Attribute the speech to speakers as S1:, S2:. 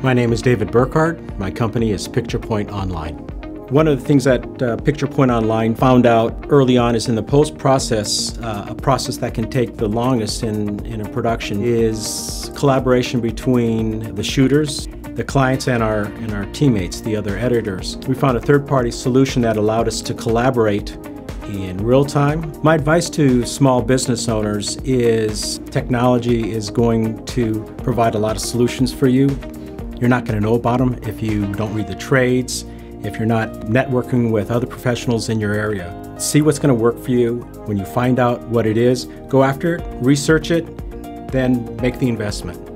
S1: My name is David Burckhard. My company is PicturePoint Online. One of the things that uh, PicturePoint Online found out early on is in the post process, uh, a process that can take the longest in, in a production is collaboration between the shooters, the clients, and our, and our teammates, the other editors. We found a third party solution that allowed us to collaborate in real time. My advice to small business owners is technology is going to provide a lot of solutions for you. You're not going to know about them if you don't read the trades, if you're not networking with other professionals in your area. See what's going to work for you. When you find out what it is, go after it, research it, then make the investment.